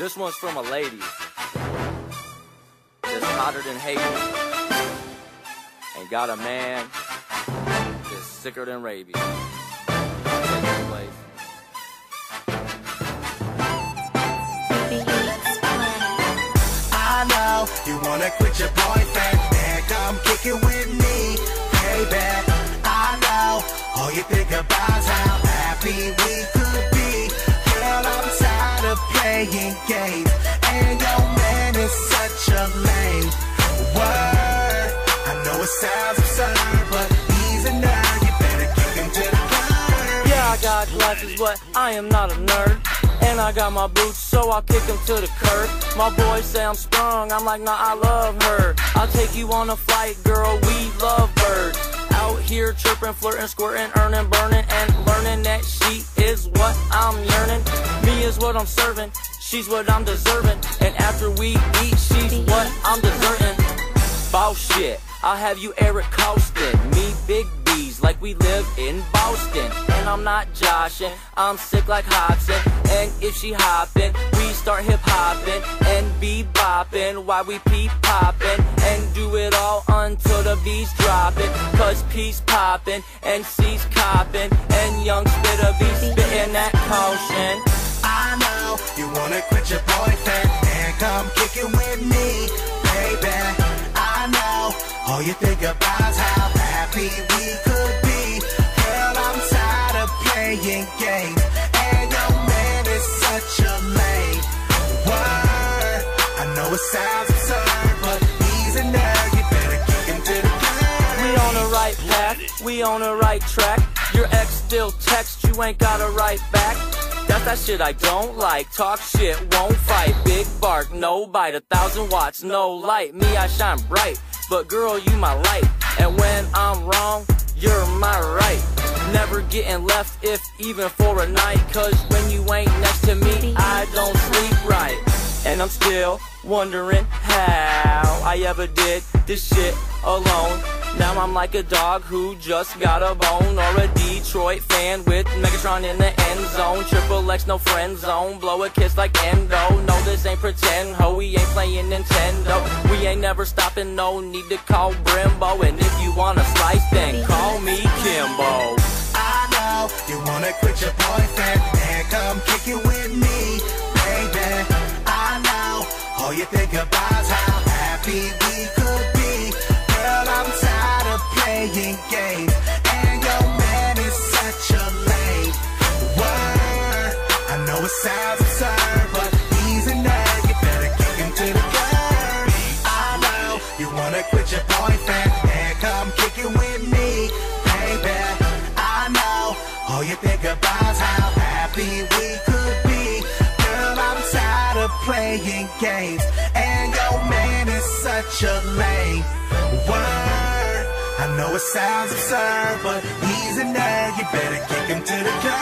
This one's from a lady that's hotter than Haiti and got a man that's sicker than rabies. I know you wanna quit your boyfriend and come kick it with me, baby. I know all you think about is how playing games, and your man is such a lame word. I know it sounds absurd, but he's a nerd. You better kick him to the curb. Yeah, I got glasses, but I am not a nerd. And I got my boots, so I'll kick them to the curb. My boys say I'm strong, I'm like, nah, I love her. I'll take you on a flight, girl, we love birds. Out here chirping, flirting, squirting, earning, burning, and learning that she is what I'm yearning. Me is what I'm serving, she's what I'm deserving. And after we eat, she's what I'm deserting. Boss shit, I'll have you Eric Coastin. Me, Big B's, like we live in Boston. And I'm not joshing, I'm sick like Hobson. And if she hoppin', we start hip hopping and be bopping while we peep popping. And do it all until the beats dropping. Cause peace popping and C's copping. And young spitter be spitting that caution. You wanna quit your boyfriend and come kick it with me, baby. I know all you think about is how happy we could be. Girl, I'm tired of playing games, and your man is such a lame word. I know it sounds absurd, but he's a nerd. You better kick him to the curb. We on the right path, we on the right track. Your ex still text, you ain't got to write back. That's that shit I don't like. Talk shit, won't fight. Big bark, no bite. A thousand watts, no light. Me, I shine bright. But girl, you my light. And when I'm wrong, you're my right. Never getting left if even for a night. Cause when you ain't And I'm still wondering how I ever did this shit alone. Now I'm like a dog who just got a bone, or a Detroit fan with Megatron in the end zone. Triple X, no friend zone. Blow a kiss like Endo. No, this ain't pretend, ho. We ain't playing Nintendo. We ain't never stopping, no need to call Brembo. And if you wanna slice, then call me Kimbo. I know you wanna quit your boyfriend and come kick it with me, all you think about is how happy we could be. Girl, I'm tired of playing games, and your man is such a lame word. I know it sounds absurd, but he's a nerd. You better kick him to the curb. I know you wanna quit your boyfriend and come kick it with me, baby. I know all you think about is how happy we could playing games, and your man is such a lame word. I know it sounds absurd, but he's a nerd. You better kick him to the curb.